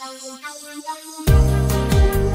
I'm don't